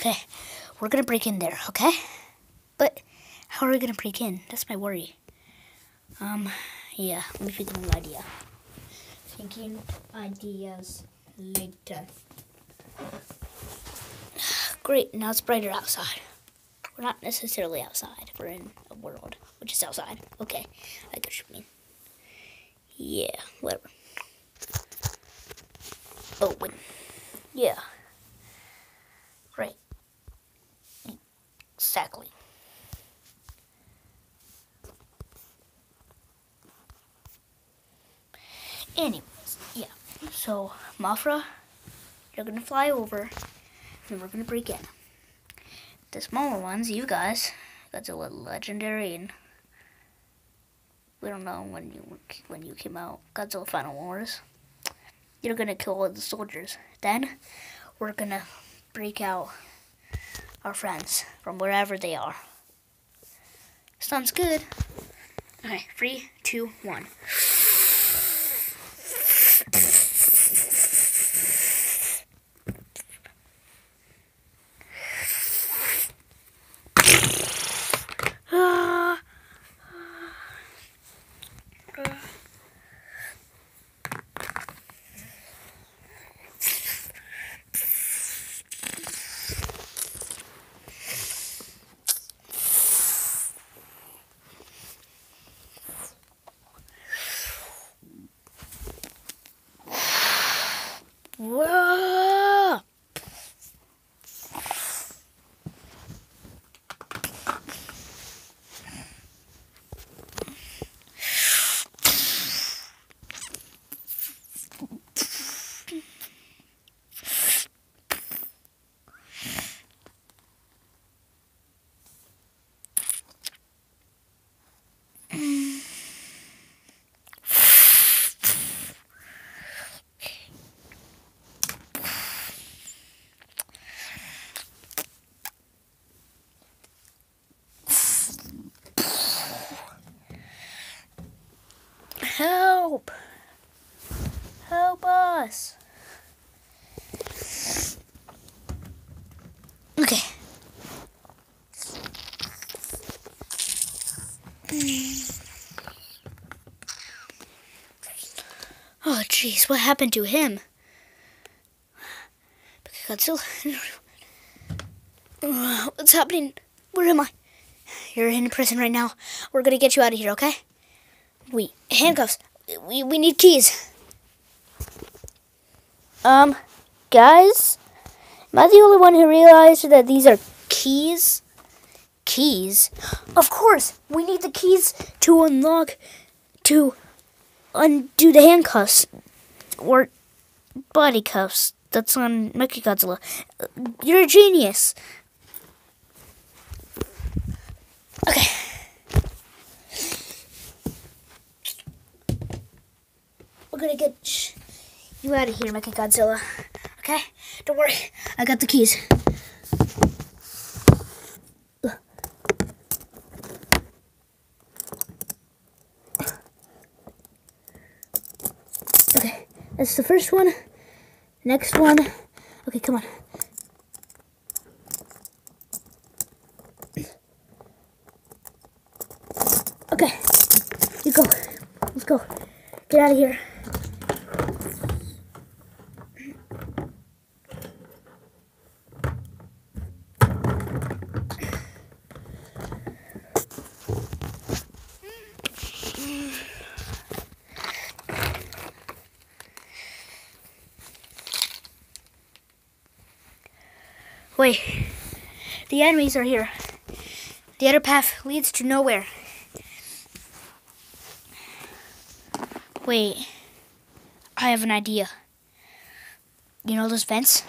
Okay, we're gonna break in there, okay? But how are we gonna break in? That's my worry. Um, yeah, let me think of an idea. Thinking ideas later. Great, now it's brighter outside. We're not necessarily outside. We're in a world, which is outside. Okay, I what you mean. Yeah, whatever. Oh, wait. Yeah. Right. Exactly. Anyways, yeah. So, Mothra, you're gonna fly over, and we're gonna break in. The smaller ones, you guys, Godzilla Legendary, and we don't know when you when you came out. Godzilla Final Wars. You're gonna kill all the soldiers. Then, we're gonna break out our friends from wherever they are. Sounds good. Okay, three, two, one. Help! Help us! Okay. Oh, jeez, what happened to him? Godzilla. What's happening? Where am I? You're in prison right now. We're gonna get you out of here, okay? Wait, handcuffs. We we need keys. Um, guys, am I the only one who realized that these are keys? Keys? Of course, we need the keys to unlock, to undo the handcuffs or body cuffs. That's on Mechagodzilla. You're a genius. Gonna get you out of here, Mechagodzilla. Okay? Don't worry. I got the keys. Okay, that's the first one. Next one. Okay, come on. Okay, you go. Let's go. Get out of here. Wait, the enemies are here. The other path leads to nowhere. Wait, I have an idea. You know those vents?